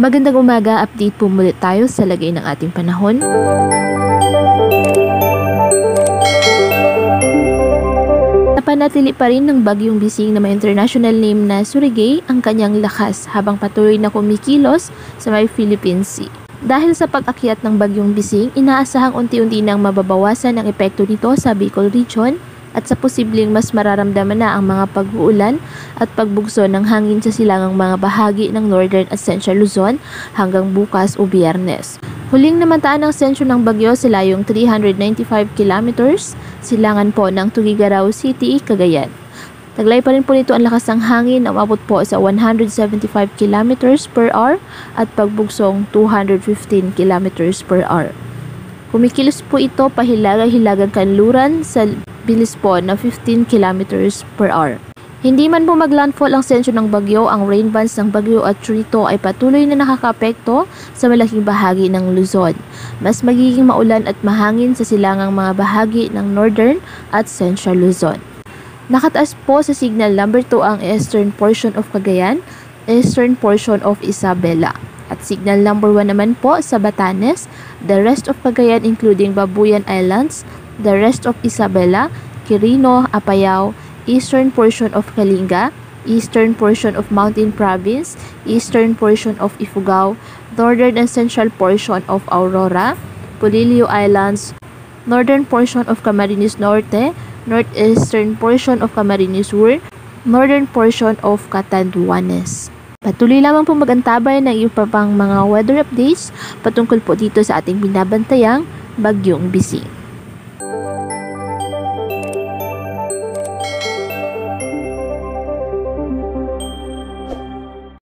Magandang umaga, update po muli tayo sa lagay ng ating panahon. Napanatili pa rin ng bagyong bising na may international name na Surigay ang kanyang lakas habang patuloy na kumikilos sa may Philippine Sea. Dahil sa pag-akyat ng bagyong bising, inaasahang unti-unti nang mababawasan ang epekto nito sa Bicol Region at sa posibleng mas mararamdaman na ang mga pag-uulan at pagbugso ng hangin sa silangang mga bahagi ng Northern Central Luzon hanggang bukas o biyernes. Huling namataan ng sensyo ng bagyo sa layong 395 kilometers, silangan po ng Tugigaraw City, Cagayan. Taglay pa rin po nito ang lakas ng hangin na umabot po sa 175 kilometers per hour at pagbugsong 215 kilometers per hour. Kumikilos po ito pahilaga-hilagang kanluran sa bilis po na 15 kilometers per hour. Hindi man po maglandfall ang sensyo ng bagyo, ang rain bands ng bagyo at Churito ay patuloy na nakakapekto sa malaking bahagi ng Luzon. Mas magiging maulan at mahangin sa silangang mga bahagi ng Northern at Central Luzon. Nakataas po sa signal number 2 ang eastern portion of Cagayan, eastern portion of Isabela. At signal number 1 naman po sa Batanes, the rest of Cagayan including Babuyan Islands, the rest of Isabela, Quirino, Apayao, eastern portion of Kalinga, eastern portion of Mountain Province, eastern portion of Ifugao, northern and central portion of Aurora, Polillo Islands, northern portion of Camarines Norte, northeastern portion of Camarines Sur, northern portion of Catanduanes. Patuloy lamang po magantabay ng iba mga weather updates patungkol po dito sa ating binabantayang Bagyong Bising.